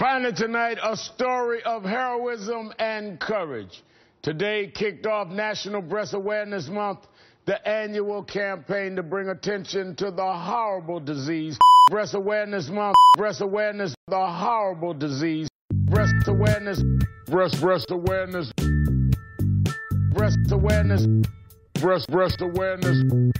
Finally, tonight, a story of heroism and courage. Today kicked off National Breast Awareness Month, the annual campaign to bring attention to the horrible disease. Breast Awareness Month, breast awareness, the horrible disease. Breast awareness, breast, breast awareness, breast awareness, breast, breast awareness.